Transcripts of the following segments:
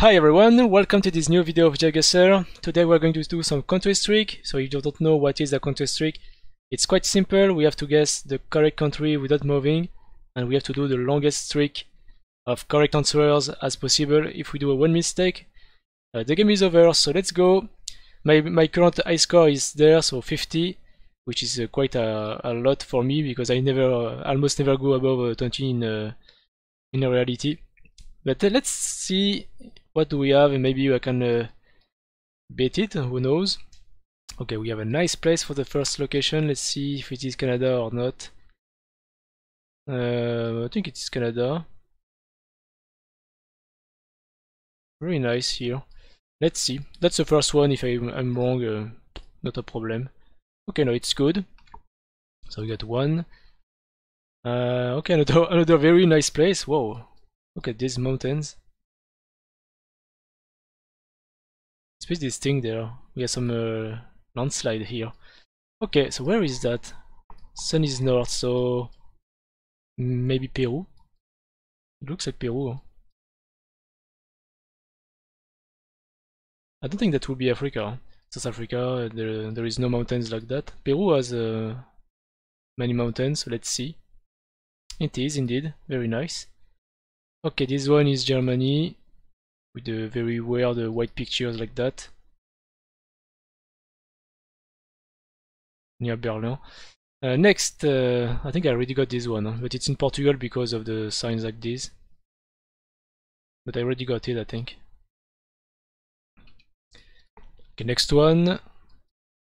Hi everyone, welcome to this new video of GeoGuessr. Today we're going to do some country streak. So if you don't know what is a country streak, it's quite simple. We have to guess the correct country without moving and we have to do the longest streak of correct answers as possible. If we do a one mistake, uh, the game is over. So let's go. My, my current high score is there, so 50, which is uh, quite a, a, lot for me because I never, uh, almost never go above uh, 20 in, uh, in reality. But uh, let's see what do we have and maybe I can uh, beat it, who knows. Okay, we have a nice place for the first location. Let's see if it is Canada or not. Uh, I think it is Canada. Very nice here. Let's see. That's the first one. If I'm, I'm wrong, uh, not a problem. Okay, no, it's good. So we got one. Uh, okay, another another very nice place. Whoa, look at these mountains. Especially this thing there. We have some uh, landslide here. Okay, so where is that? Sun is north, so maybe Peru. It looks like Peru. I don't think that would be Africa. South Africa, there, there is no mountains like that. Peru has uh, many mountains, let's see. It is indeed, very nice. Okay, this one is Germany, with the very weird uh, white pictures like that. Near Berlin. Uh, next, uh, I think I already got this one, but it's in Portugal because of the signs like this. But I already got it, I think. Okay, next one.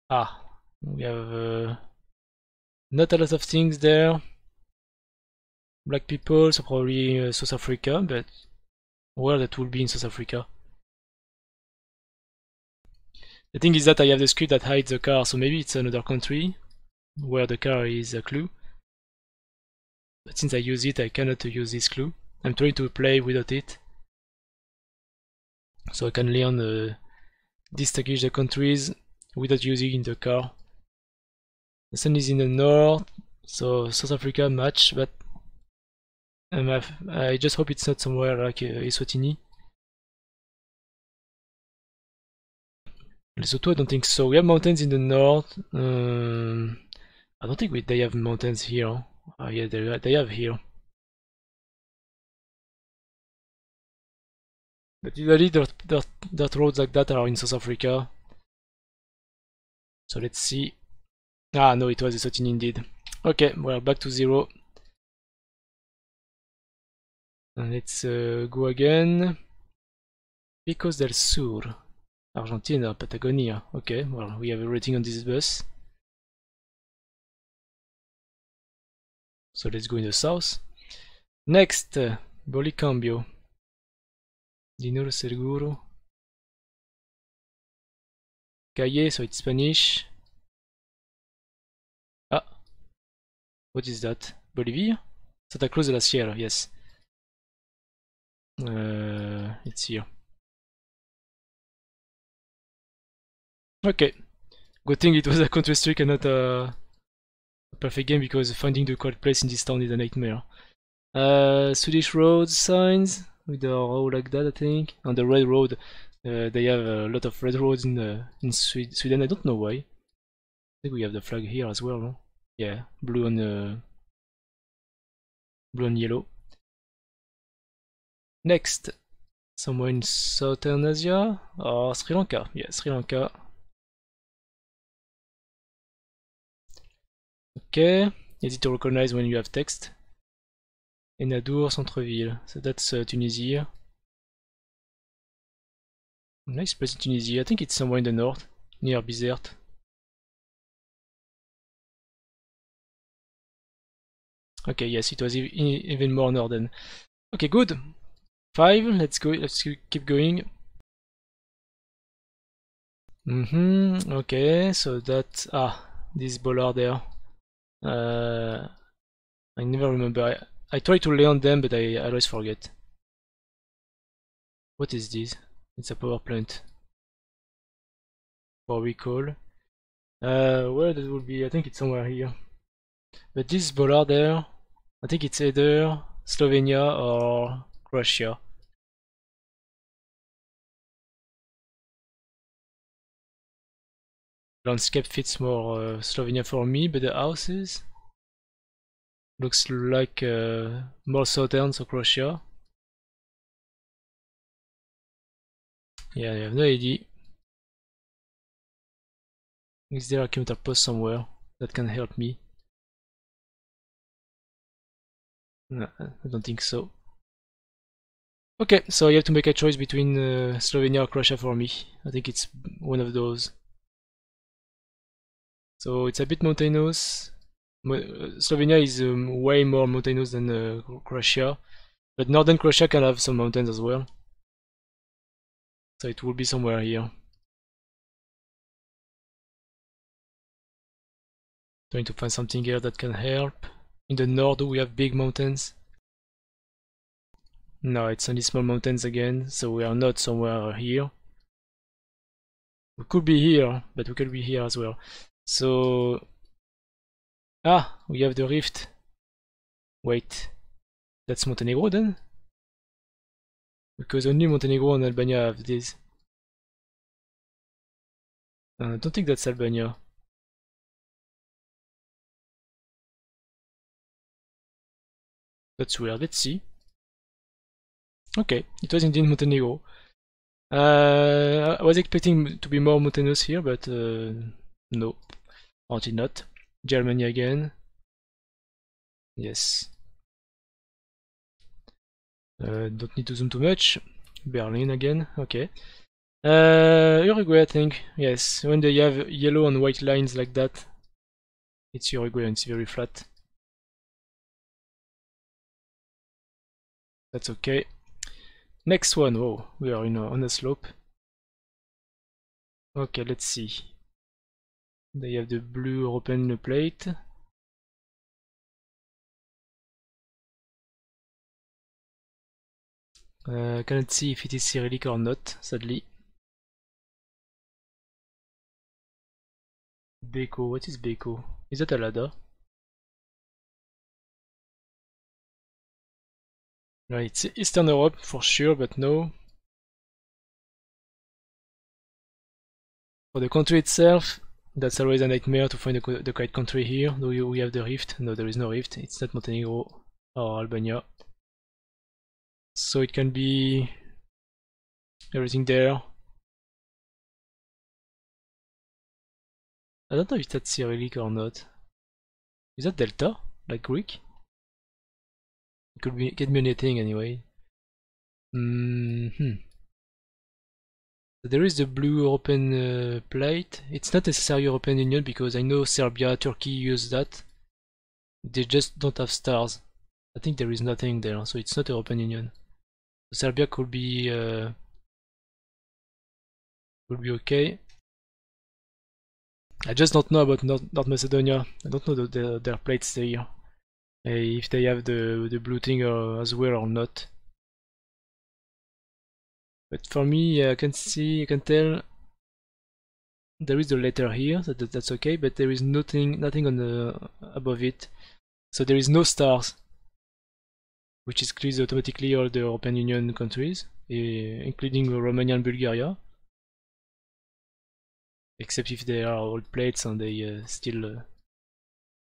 Ah, we have uh, not a lot of things there. Black people, so probably uh, South Africa, but where that will be in South Africa. The thing is that I have the script that hides the car, so maybe it's another country where the car is a clue. But since I use it, I cannot use this clue. I'm trying to play without it. So I can learn uh, distinguish the countries without using the car. The sun is in the north, so South Africa match, but I just hope it's not somewhere like uh, Eswatini. Lesotho, I don't think so. We have mountains in the north. Um, I don't think we, they have mountains here. Oh, yeah, they, they have here. But usually dirt, dirt roads like that are in South Africa. So let's see. Ah, no, it was Eswatini indeed. Okay, well, back to zero. And let's uh, go again. Picos del Sur. Argentina, Patagonia. Okay, well, we have everything on this bus. So let's go in the south. Next, uh, Bolicambio. Dinero Seguro. Calle, so it's Spanish. Ah, what is that? Bolivia? Santa Cruz de la Sierra, yes. Uh, it's here. Okay. Good thing it was a country streak and not a, perfect game because finding the correct place in this town is a nightmare. Uh, Swedish road signs with a road like that, I think. On the red road, uh, they have a lot of red roads in uh, in Sweden. I don't know why. I think we have the flag here as well. No? Yeah, blue and uh, blue and yellow. Next, somewhere in Southern Asia? Or Sri Lanka. Yeah, Sri Lanka. Okay, easy to recognize when you have text. Enadour, centre-ville. So that's uh, Tunisia. Nice place in Tunisia. I think it's somewhere in the north, near Bizerte. Okay, yes, it was even more northern. Okay, good. Five. Let's go. Let's keep going. Mm-hmm. Okay, so that ah, this bollard there. Uh, I never remember. I, I try to learn them, but I always forget. What is this? It's a power plant. For recall. Uh, where that would be? I think it's somewhere here. But this bollard there, I think it's either Slovenia or Russia. Landscape fits more uh, Slovenia for me, but the houses looks like uh, more southern, so Croatia. Yeah, I have no idea. Is there a counter post somewhere that can help me? No, I don't think so. Okay, so you have to make a choice between uh, Slovenia or Croatia for me. I think it's one of those. So it's a bit mountainous. Uh, Slovenia is um, way more mountainous than uh, Croatia, but northern Croatia can have some mountains as well. So it will be somewhere here. Trying to find something here that can help. In the north we have big mountains. No, it's only small mountains again, so we are not somewhere here. We could be here, but we could be here as well. So... Ah, we have the rift. Wait, that's Montenegro then? Because only Montenegro and Albania have this. Uh, don't think that's Albania. That's weird, let's see. Okay, it was indeed Montenegro. Uh, I was expecting to be more mountainous here, but uh, no, apparently not. Germany again. Yes. Uh, don't need to zoom too much. Berlin again, okay. Uh, Uruguay, I think, yes. When they have yellow and white lines like that, it's Uruguay and it's very flat. That's okay. Next one, oh, we are in a, on a slope. Okay, let's see. They have the blue European plate. Uh, cannot see if it is Cyrillic or not, sadly. Beko, what is Beko? Is that a ladder? Right, it's Eastern Europe for sure, but no. For the country itself, that's always a nightmare to find the, the correct country here. Do we have the rift? No, there is no rift. It's not Montenegro or Albania. So it can be everything there. I don't know if that's Cyrillic or not. Is that Delta? Like Greek? It could be get me anything anyway. Mm hmm. There is the blue European uh, plate. It's not necessarily European Union because I know Serbia, Turkey use that. They just don't have stars. I think there is nothing there, so it's not European Union. Serbia could be uh, could be okay. I just don't know about North, North Macedonia. I don't know the, the, their plates there. Uh, if they have the the blue thing uh, as well or not. But for me, I can see, I can tell there is the letter here, so that, that's okay, but there is nothing, nothing on the above it. So there is no stars, which excludes automatically all the European Union countries, uh, including Romania and Bulgaria. Except if they are old plates and they uh, still uh,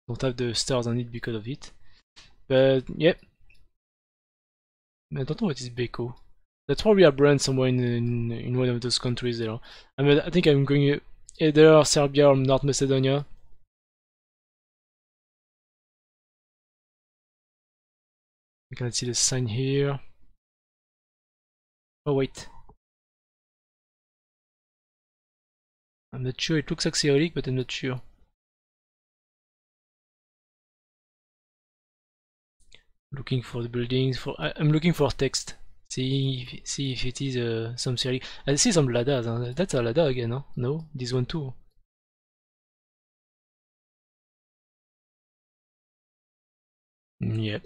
don't have the stars on it because of it. But yeah, I don't know what is Beko. That's probably a brand somewhere in, in, in one of those countries there. I mean, I think I'm going eh, either Serbia or North Macedonia. You can see the sign here. Oh wait. I'm not sure, it looks like Cyrillic, but I'm not sure. Looking for the buildings, for I, am looking for text. See, see if it is uh, some Cyrillic. I see some ladders. Huh? That's a ladder again, huh? No, this one too. Mm, yeah,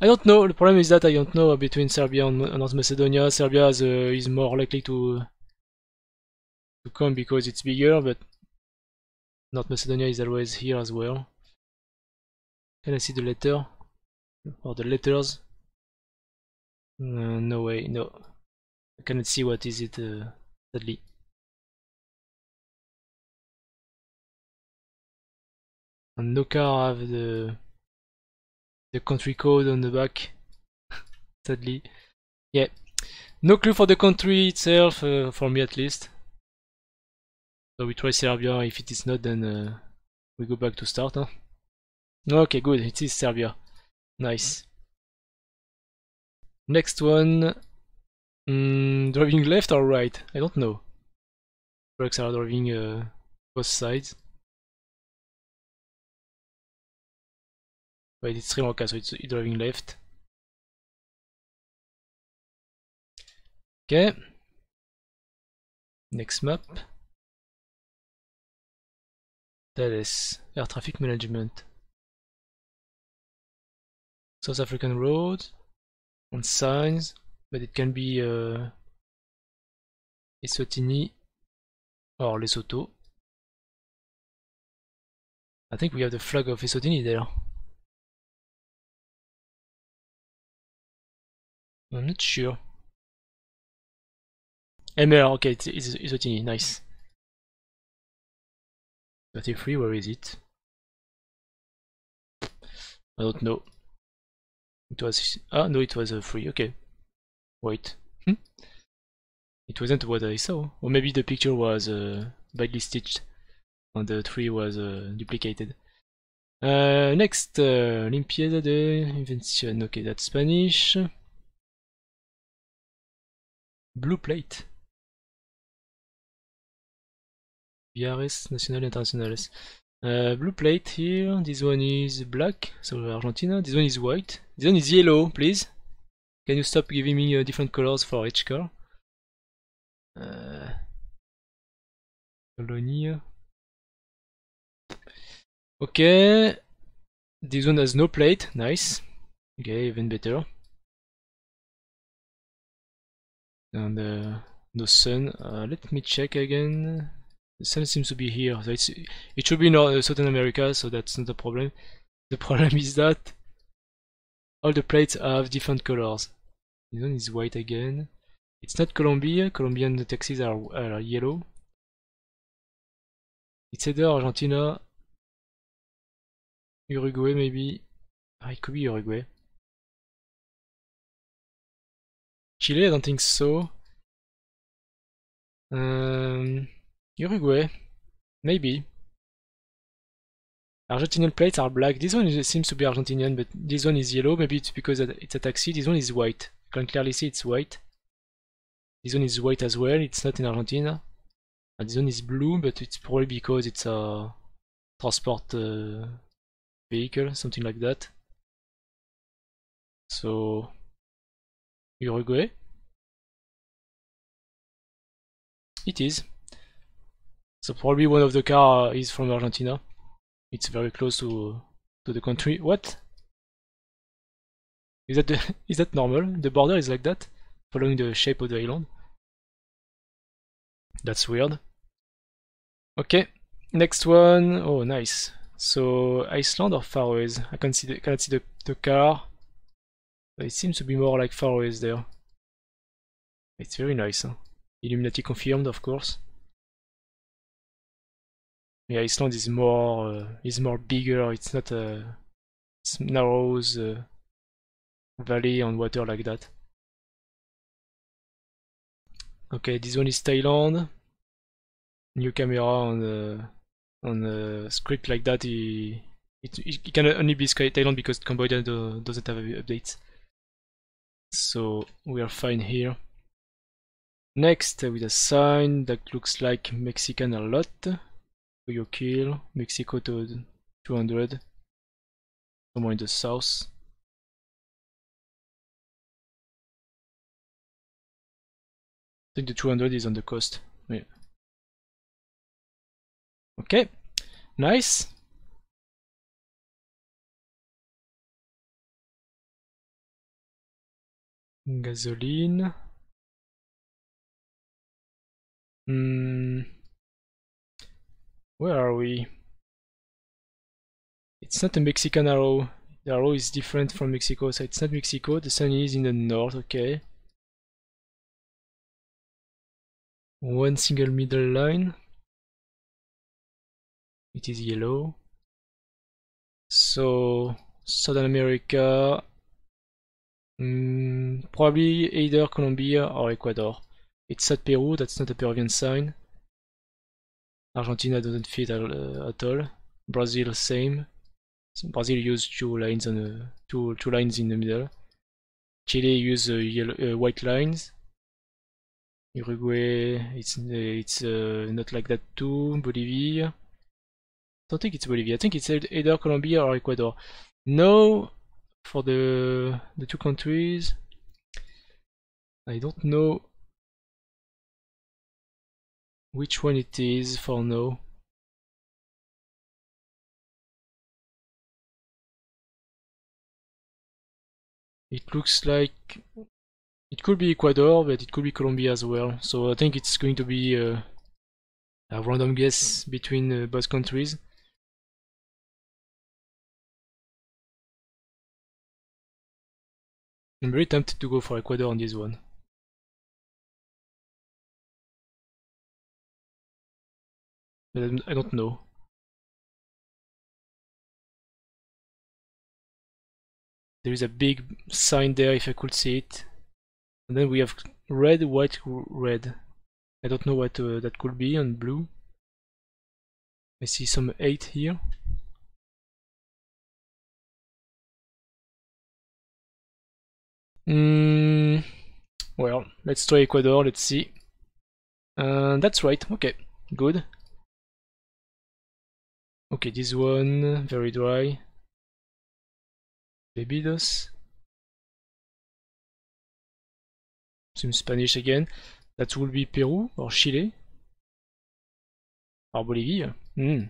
I don't know. The problem is that I don't know between Serbia and North Macedonia. Serbia is, uh, is more likely to to come because it's bigger, but North Macedonia is always here as well. Can I see the letter or the letters? Uh, no way, no. I cannot see what is it uh, sadly. And no car have the the country code on the back. Sadly. Yeah. No clue for the country itself, uh, for me at least. So we try Serbia, if it is not then uh, we go back to start. Huh? Okay, good, it is Serbia. Nice. Next one. Mm, driving left or right? I don't know. Trucks are driving uh, both sides. But it's Sri Lanka, so it's driving left. Okay. Next map. That is air traffic management. South African road on signs, but it can be uh, Eswatini or Lesotho. I think we have the flag of Eswatini there. I'm not sure. MR, okay, it's, it's, it's nice. 33, where is it? I don't know. It was, ah, no, it was a uh, free, okay. Wait. Hmm? It wasn't what I saw. Or maybe the picture was uh, badly stitched and the tree was uh, duplicated. Uh, next, uh, Olimpiada de Invención. Okay, that's Spanish. Blue plate. Viares Nacional Internacionales. Uh, blue plate here, this one is black, so Argentina, this one is white, this one is yellow, please. Can you stop giving me uh, different colors for each car? Uh. Okay, this one has no plate, nice. Okay, even better. And uh, no sun, uh, let me check again. The sun seems to be here. So it's, it should be in uh, Southern America, so that's not a problem. The problem is that all the plates have different colors. This one is white again. It's not Colombia. Colombian taxis are, are yellow. It's either Argentina, Uruguay maybe. Ah, it could be Uruguay. Chile, I don't think so. Um, Uruguay. Maybe. Argentinian plates are black. This one seems to be Argentinian, but this one is yellow. Maybe it's because it's a taxi. This one is white. You can clearly see it's white. This one is white as well. It's not in Argentina. And this one is blue, but it's probably because it's a transport uh, vehicle, something like that. So, Uruguay. It is. So probably one of the car is from Argentina. It's very close to to the country. What? Is that the, is that normal? The border is like that, following the shape of the island. That's weird. Okay, next one. Oh, nice. So Iceland or Faroes? I can see the, see the, the car. But it seems to be more like Faroes there. It's very nice. Huh? Illuminati confirmed, of course. Yeah, Iceland is more uh, is more bigger. It's not a narrow uh, valley on water like that. Okay, this one is Thailand. New camera on the on a script like that. It, it, it can only be Thailand because Cambodia do, doesn't have updates. So we are fine here. Next, with a sign that looks like Mexican a lot. Guayaquil, Mexico to 200, somewhere in the south. I think the 200 is on the coast. Yeah. Okay, nice. Gasoline. Hmm. Where are we? It's not a Mexican arrow. The arrow is different from Mexico, so it's not Mexico. The sun is in the north, okay. One single middle line. It is yellow. So Southern America, mm, probably either Colombia or Ecuador. It's not Peru, that's not a Peruvian sign. Argentina doesn't fit uh, at all. Brazil, same. Brazil use two lines on the two two lines in the middle. Chile use uh, yellow, uh, white lines. Uruguay, it's it's not like that too. Bolivia, I don't think it's Bolivia. I think it's either Colombia or Ecuador. No, for the the two countries, I don't know which one it is for now. It looks like it could be Ecuador, but it could be Colombia as well. So I think it's going to be uh, a random guess between uh, both countries. I'm very tempted to go for Ecuador on this one. I don't know. There is a big sign there if I could see it. And then we have red, white, red. I don't know what uh, that could be on blue. I see some 8 here. Mm, well, let's try Ecuador, let's see. Uh, that's right, okay, good. Okay, this one, very dry. Bebidos. Some Spanish again. That will be Peru or Chile. Or Bolivia. Mm.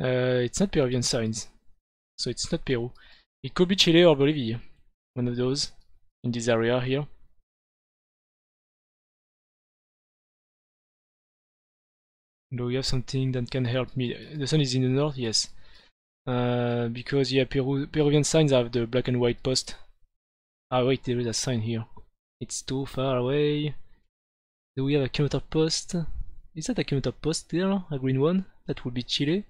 Uh, it's not Peruvian signs. So it's not Peru. It could be Chile or Bolivia. One of those in this area here. Do we have something that can help me? The sun is in the north, yes. Uh, because yeah, Peru Peruvian signs have the black and white post. Ah wait, there is a sign here. It's too far away. Do we have a counter post? Is that a counter post there? A green one? That would be Chile.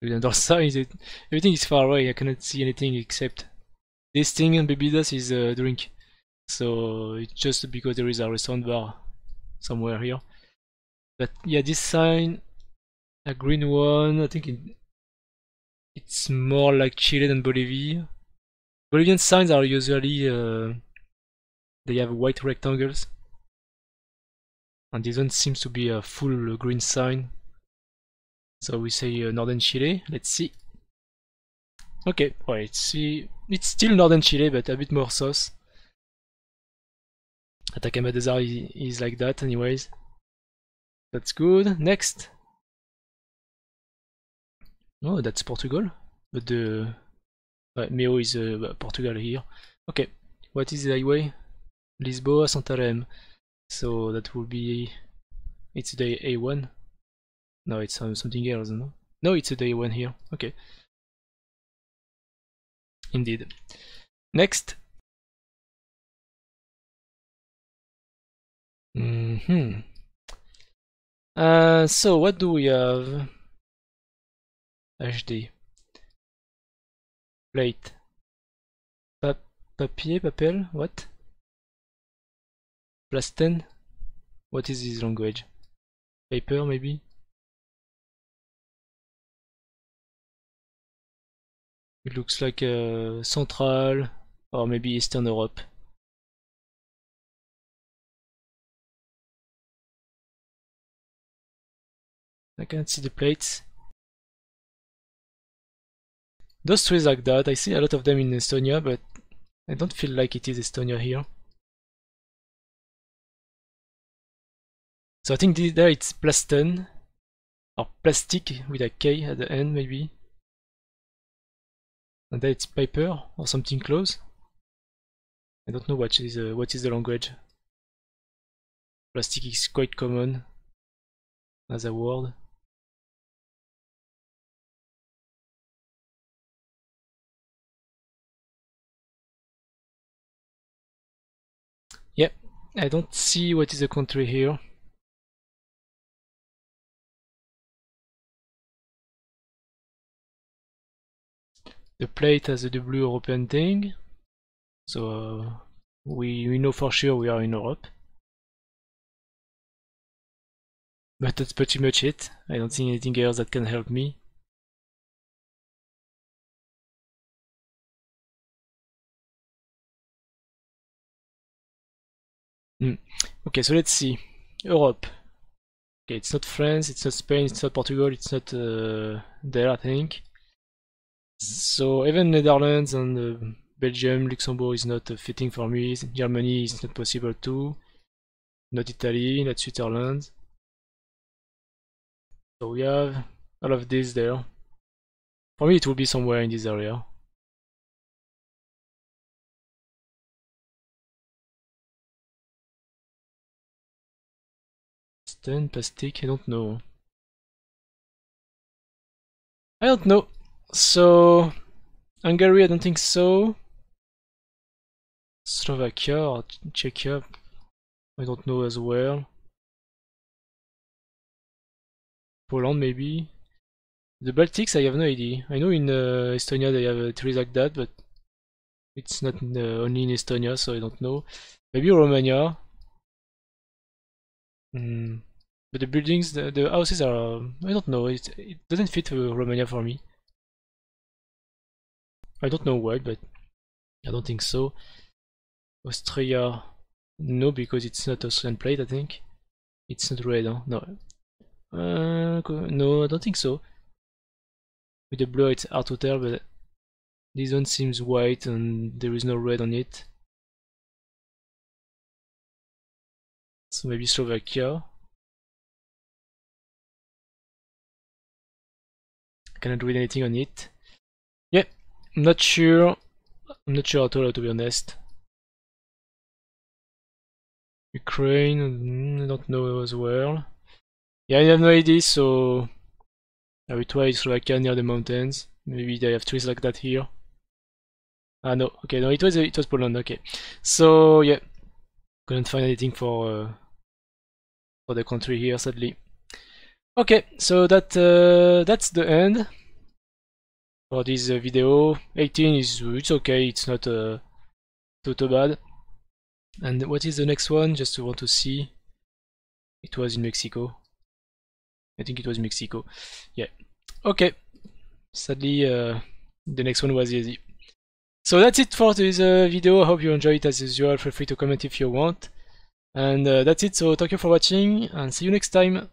The Another sign, everything is far away, I cannot see anything except this thing and Bebidas is a drink. So it's just because there is a restaurant bar somewhere here. But yeah, this sign a green one, I think it, it's more like Chile than Bolivia. Bolivian signs are usually, uh, they have white rectangles. And this one seems to be a full green sign. So we say uh, northern Chile, let's see. Okay, well, it's, it's still northern Chile, but a bit more south. Atacama Desert is like that anyways. That's good. Next. Oh, that's Portugal. But the right, Meo is uh, Portugal here. Okay, what is the highway? Lisboa, Santarém. So that will be. It's the A1. No, it's um, something else. No, no, it's the A1 here. Okay. Indeed. Next. Mm hmm. So what do we have? HD. Plate. Pa papier, papel, what? Plasten? What is this language? Paper, maybe? It looks like uh, Central or maybe Eastern Europe. I can't see the plates. Those trees like that, I see a lot of them in Estonia, but I don't feel like it is Estonia here. So I think there it's Plasten, or plastic with a K at the end maybe. And then it's paper or something close. I don't know what is uh, what is the language. Plastic is quite common as a word. I don't see what is the country here. The plate has a W European thing, so uh, we, we know for sure we are in Europe. But that's pretty much it. I don't see anything else that can help me. Hmm. Okay, so let's see. Europe. Okay, it's not France, it's not Spain, it's not Portugal, it's not uh, there, I think. So even Netherlands and uh, Belgium, Luxembourg is not uh, fitting for me. Germany is not possible too. Not Italy, not Switzerland. So we have all of this there. For me it will be somewhere in this area. Stun, plastic, I don't know. I don't know. So Hungary, I don't think so. Slovakia or Czechia, I don't know as well. Poland maybe. The Baltics, I have no idea. I know in uh, Estonia they have a tree like that, but it's not uh, only in Estonia, so I don't know. Maybe Romania. Mm. But the buildings, the, the houses are, I don't know, it, it doesn't fit uh, Romania for me. I don't know why, but I don't think so. Austria, no, because it's not Austrian plate, I think. It's not red, huh? no. Uh, no, I don't think so. With the blue it's hard to tell, but this one seems white and there is no red on it. So maybe Slovakia. Cannot read anything on it. Yeah, I'm not sure. I'm not sure at all, to be honest. Ukraine, mm, I don't know as well. Yeah, I have no idea, so I will try Slovakia near the mountains. Maybe they have trees like that here. Ah no, okay, no, it was it was Poland. Okay, so yeah, couldn't find anything for uh, for the country here, sadly. Okay, so that uh, that's the end for this uh, video. 18 is it's okay, it's not uh, too, too bad. And what is the next one? Just to want to see. It was in Mexico. I think it was Mexico. Yeah. Okay. Sadly, uh, the next one was easy. So that's it for this uh, video. I hope you enjoyed it as usual. Feel free to comment if you want. And uh, that's it. So thank you for watching and see you next time.